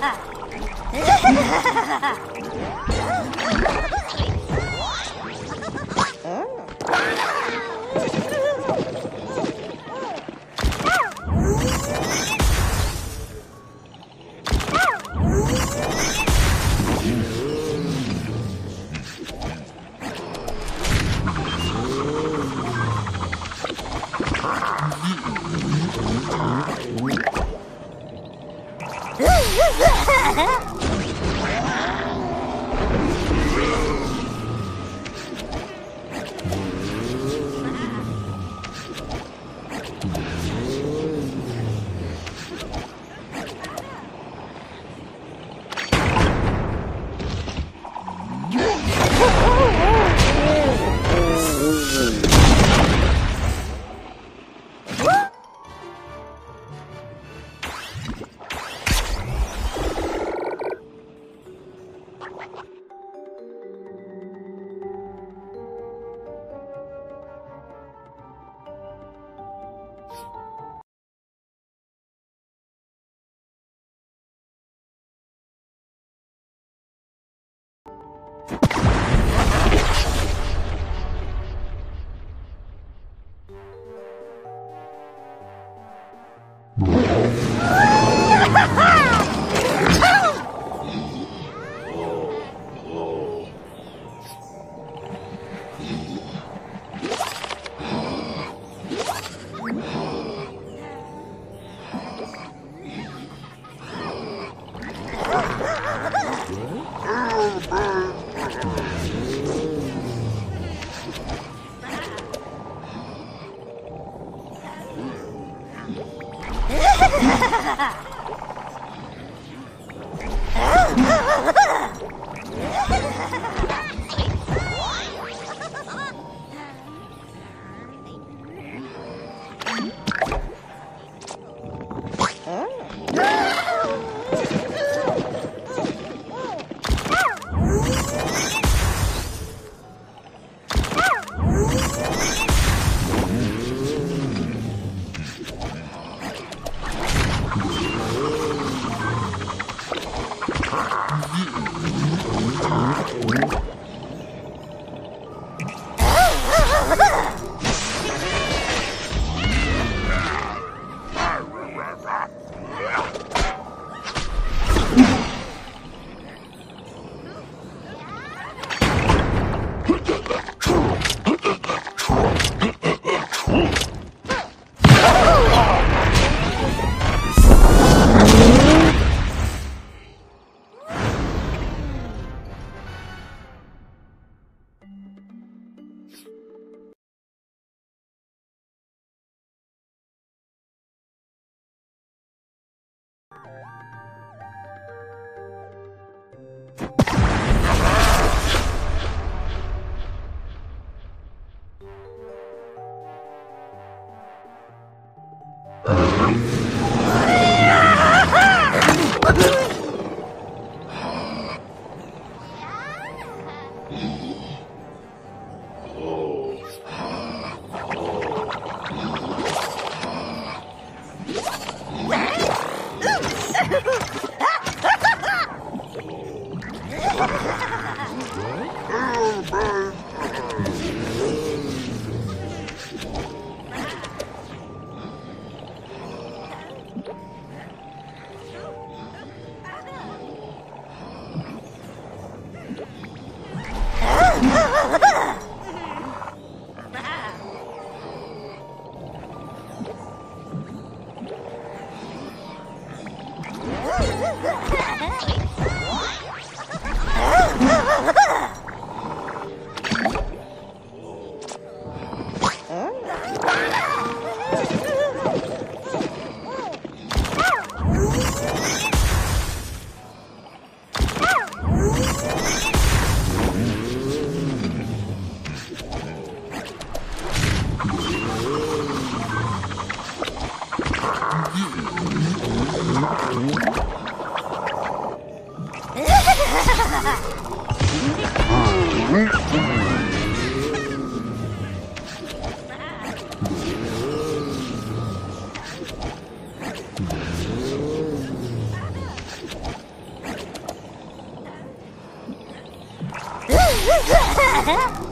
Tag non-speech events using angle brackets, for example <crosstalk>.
あ <laughs> えっ? What? <laughs> Huh?